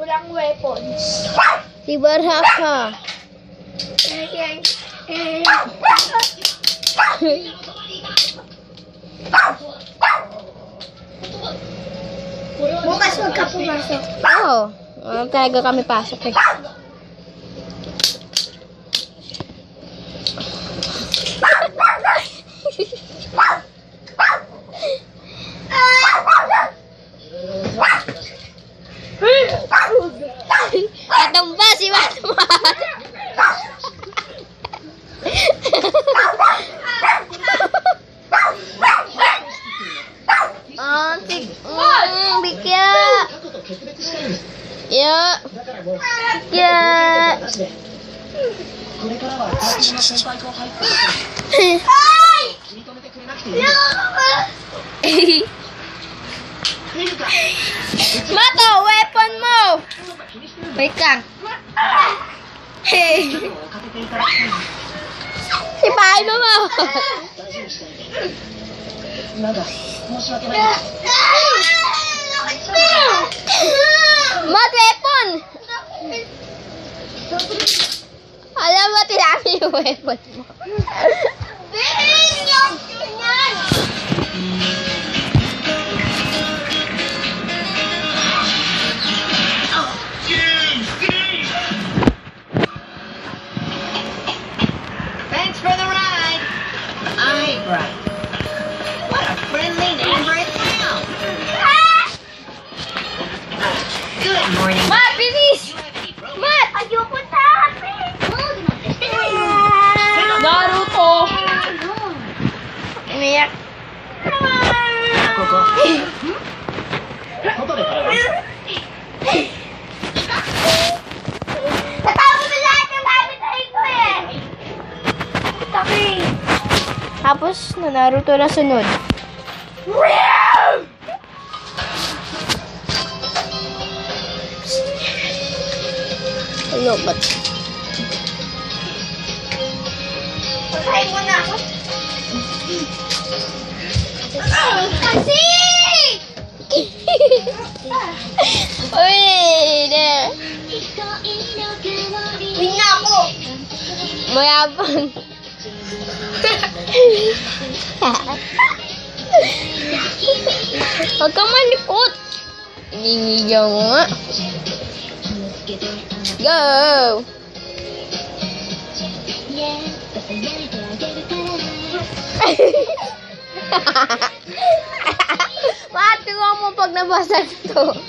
Walang weapons. Si Barhaka. Bukas huwag ka pumasok. Oo. Oh, talaga kami pasok eh. Ya. Ya. Mato, weapon mo. Wait lang. Hey. Si paano mo? Mat, weapon! Alam mo, tinami yung weapon mo. ここ。外でから Natapos na lahat ng gamit na ito eh. Tapi. Tapos, na Naruto na sunod. Ano ba't? Pagkain mo na ako. Wih, deh. Aku. Mau apa? Huwag manikot. Inigiyaw mo. Go! Bakit mo pag nabasag ito?